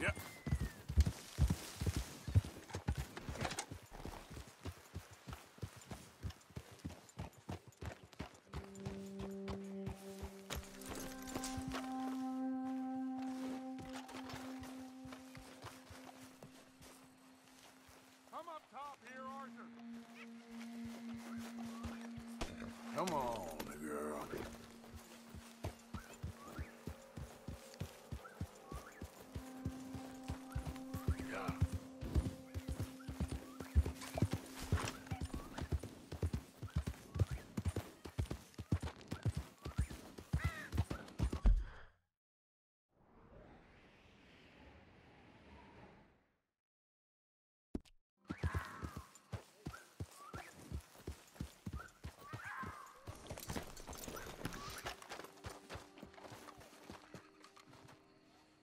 Yep.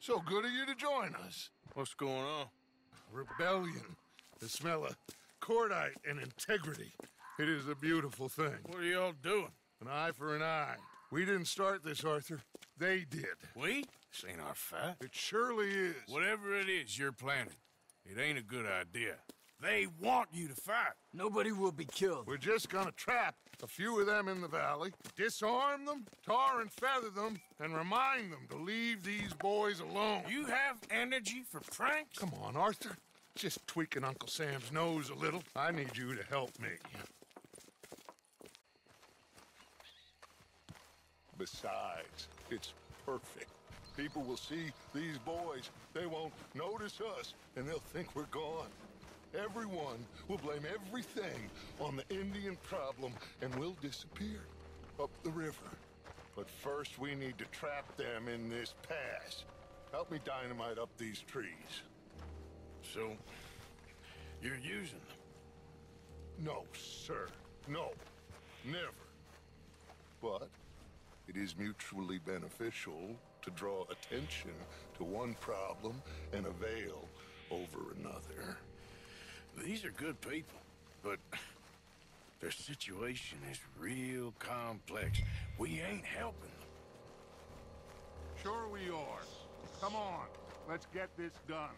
So good of you to join us. What's going on? Rebellion. The smell of cordite and integrity. It is a beautiful thing. What are y'all doing? An eye for an eye. We didn't start this, Arthur. They did. We? This ain't our fight. It surely is. Whatever it is you're planning, it ain't a good idea. They want you to fight. Nobody will be killed. We're just gonna trap a few of them in the valley, disarm them, tar and feather them, and remind them to leave these boys alone. You have energy for pranks? Come on, Arthur. Just tweaking Uncle Sam's nose a little. I need you to help me. Besides, it's perfect. People will see these boys. They won't notice us, and they'll think we're gone. Everyone will blame everything on the Indian problem, and we'll disappear up the river. But first, we need to trap them in this pass. Help me dynamite up these trees. So, you're using them. No, sir. No. Never. But it is mutually beneficial to draw attention to one problem and avail over another. These are good people, but their situation is real complex. We ain't helping them. Sure we are. Come on. Let's get this done.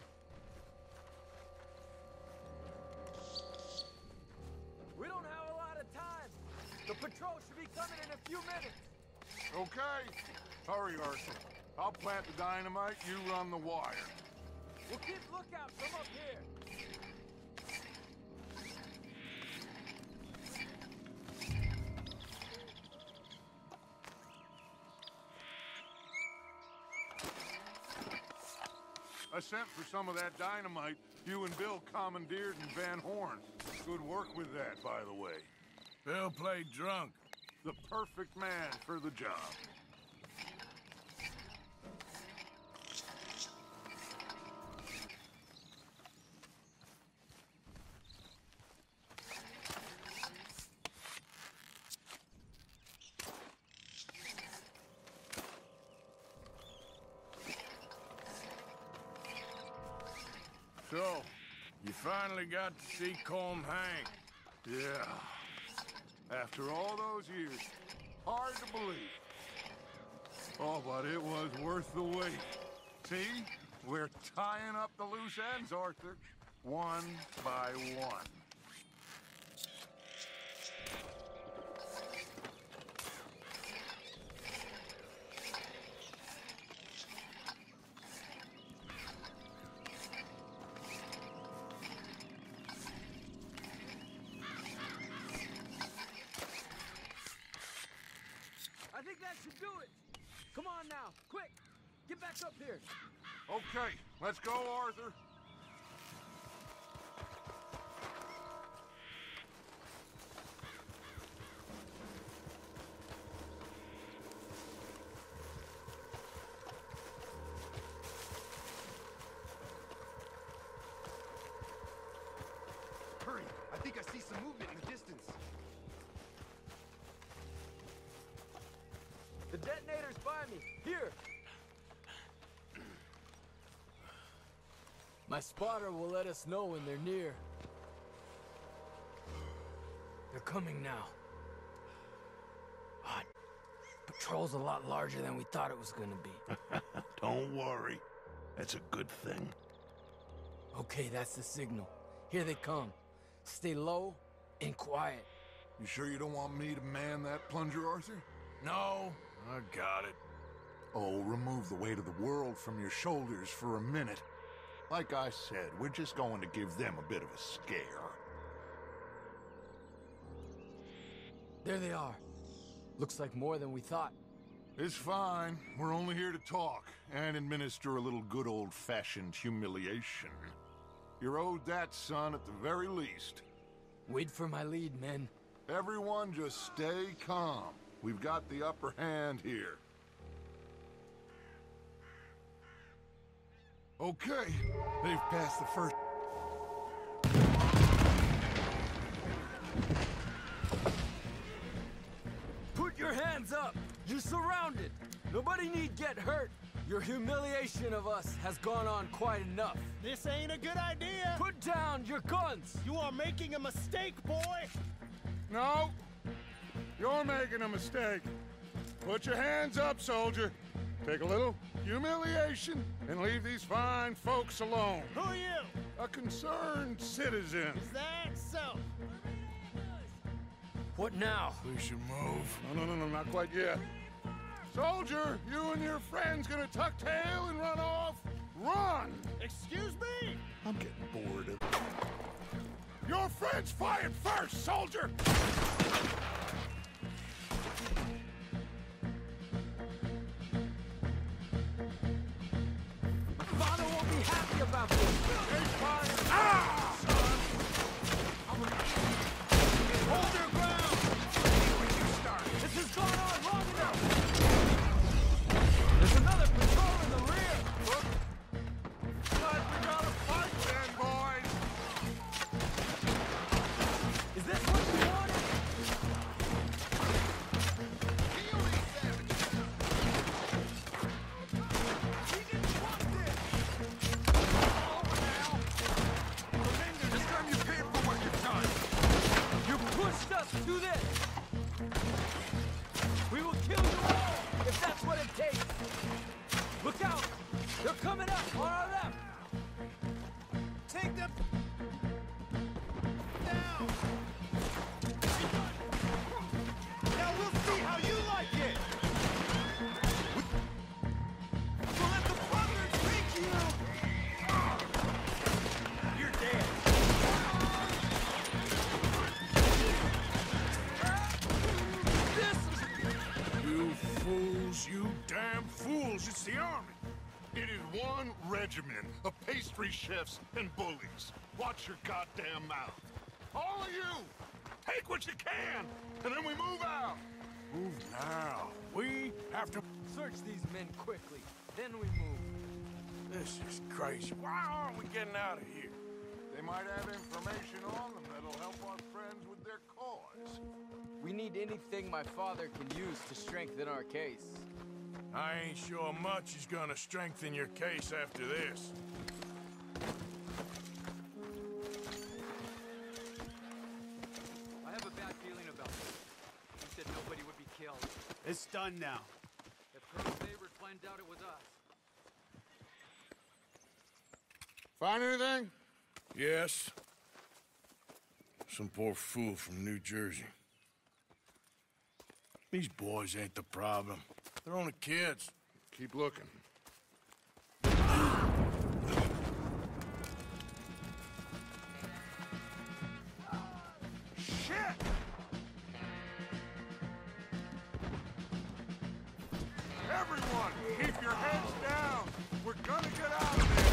We don't have a lot of time. The patrol should be coming in a few minutes. Okay. Hurry, Arthur. I'll plant the dynamite, you run the wire. We'll keep lookout from up here. I sent for some of that dynamite you and Bill commandeered in Van Horn. Good work with that, by the way. Bill played drunk. The perfect man for the job. So, you finally got to see Colm hang. Yeah. After all those years. Hard to believe. Oh, but it was worth the wait. See? We're tying up the loose ends, Arthur. One by one. Up here. Okay, let's go, Arthur. Hurry! I think I see some movement in the distance. The detonator's by me. Here. My spotter will let us know when they're near. They're coming now. Hot. Patrol's a lot larger than we thought it was gonna be. Don't worry. That's a good thing. Okay, that's the signal. Here they come. Stay low and quiet. You sure you don't want me to man that plunger, Arthur? No, I got it. Oh, remove the weight of the world from your shoulders for a minute. Like I said, we're just going to give them a bit of a scare. There they are. Looks like more than we thought. It's fine. We're only here to talk and administer a little good old-fashioned humiliation. You're owed that, son, at the very least. Wait for my lead, men. Everyone just stay calm. We've got the upper hand here. Okay, they've passed the first... Put your hands up! You're surrounded! Nobody need get hurt! Your humiliation of us has gone on quite enough. This ain't a good idea. Put down your guns! You are making a mistake, boy. No! You're making a mistake. Put your hands up, soldier. Take a little humiliation and leave these fine folks alone. Who are you? A concerned citizen. Is that so? What now? We should move. No, no, no, no, not quite yet. Soldier, you and your friends gonna tuck tail and run off? Run! Excuse me? I'm getting bored of... Your friends fired first, soldier! Pushed us to this! We will kill you all if that's what it takes! Look out! They're coming up on our left! Take them fools, you damn fools. It's the army. It is one regiment of pastry chefs and bullies. Watch your goddamn mouth. All of you, take what you can, and then we move out. Move now. We have to... Search these men quickly, then we move. This is crazy. Why aren't we getting out of here? They might have information on them that'll help our friends with their cause. We need anything my father can use to strengthen our case. I ain't sure much is gonna strengthen your case after this. I have a bad feeling about this. You said nobody would be killed. It's done now. If Colonel Favours finds out it was us, Find anything? Yes. Some poor fool from New Jersey. These boys ain't the problem. They're only kids. Keep looking. Everyone, keep your heads down. We're gonna get out of this.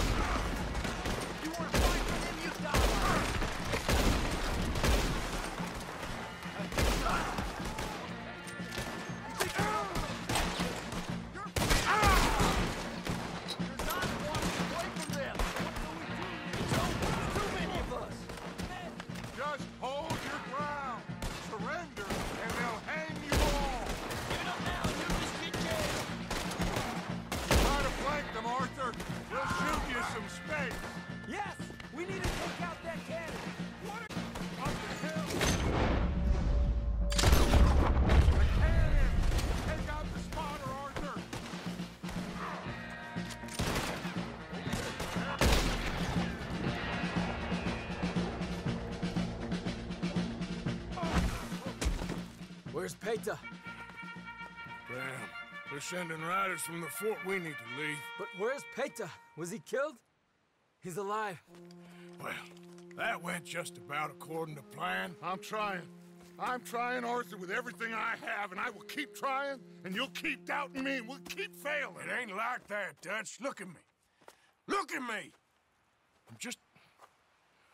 Where's Paytah? Uh, Damn. They're sending riders from the fort. We need to leave. But where's Paytah? Was he killed? He's alive. Well, that went just about according to plan. I'm trying. I'm trying, Arthur, with everything I have, and I will keep trying, and you'll keep doubting me, and we'll keep failing. It ain't like that, Dutch. Look at me. Look at me! I'm just...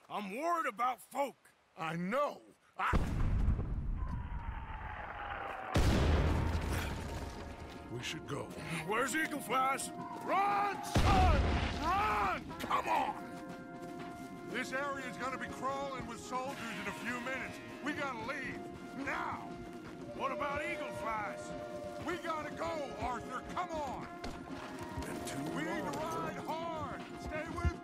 I'm worried about folk. I know. I... We should go. Where's Eagle Flies? Run, son! Run! Come on! This area is gonna be crawling with soldiers in a few minutes. We gotta leave. Now! What about Eagle Flies? We gotta go, Arthur! Come on! We need to ride hard! Stay with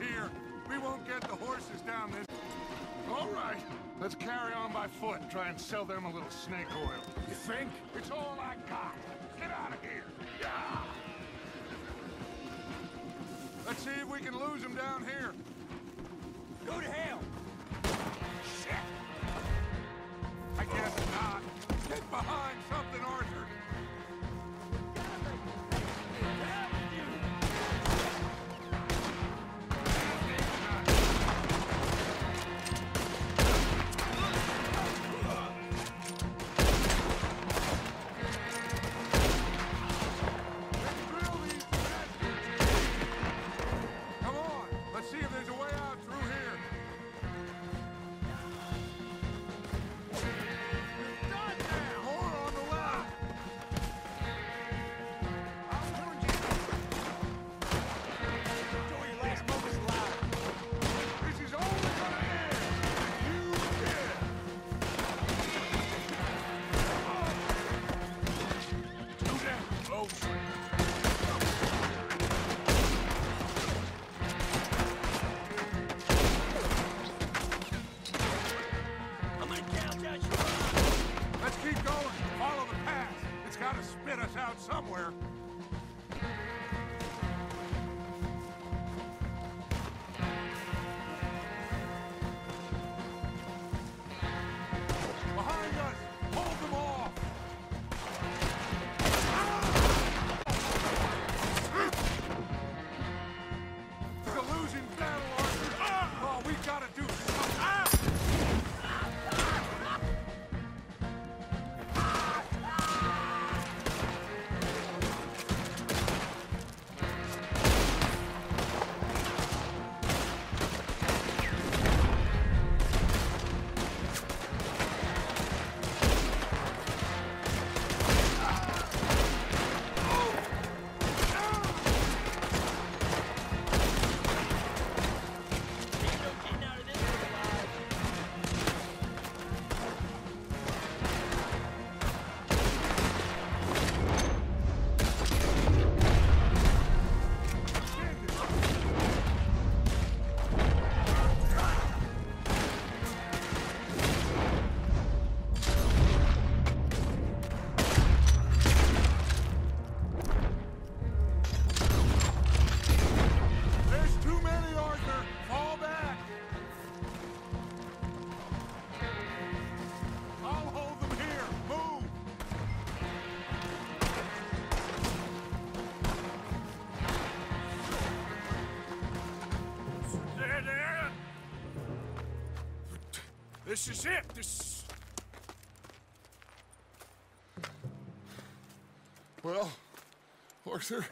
here. We won't get the horses down this... All right, let's carry on by foot and try and sell them a little snake oil. You think? It's all I got. Get out of here. Yeah. Let's see if we can lose them down here. Go to hell! Shit! I guess not. Get behind something, Arthur. This is it. This. Well, Arthur,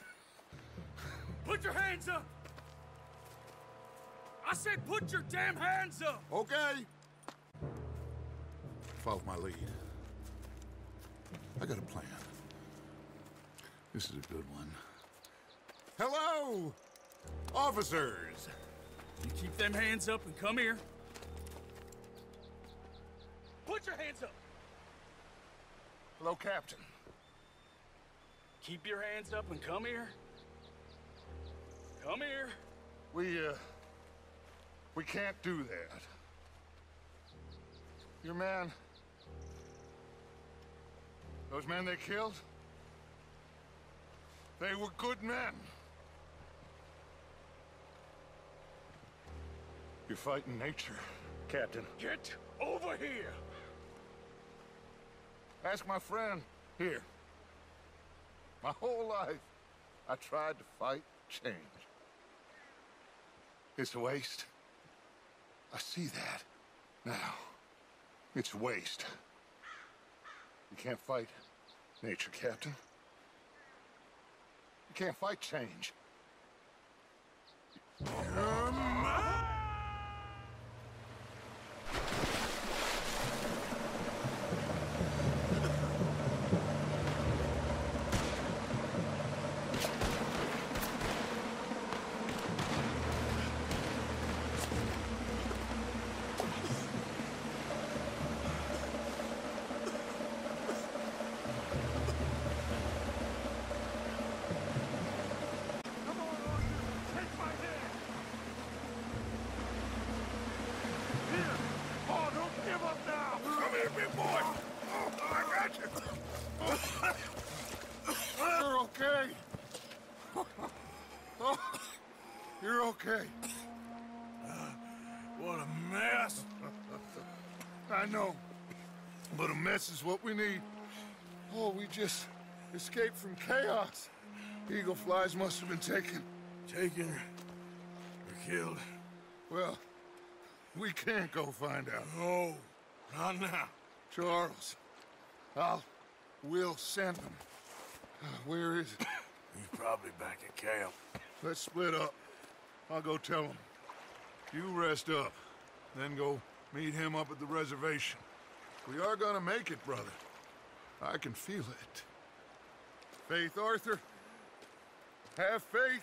Put your hands up! I said put your damn hands up! okay. Follow my lead. I got a plan. This is a good one. Hello, officers! You keep them hands up and come here. Put your hands up! Hello, Captain. Keep your hands up and come here. Come here. We, uh, we can't do that. Your man, those men they killed, they were good men. You're fighting nature, Captain. Get over here. Ask my friend here. My whole life, I tried to fight change. It's a waste. I see that now. It's waste. You can't fight nature, Captain. You can't fight change. I know. But a mess is what we need. Oh, we just escaped from chaos. Eagle flies must have been taken. Taken or killed? Well, we can't go find out. No, not now. Charles, I'll... We'll send him. Uh, Where is it? He's probably back at camp. Let's split up. I'll go tell him. You rest up, then go meet him up at the reservation. We are gonna make it, brother. I can feel it. Faith, Arthur. Have faith.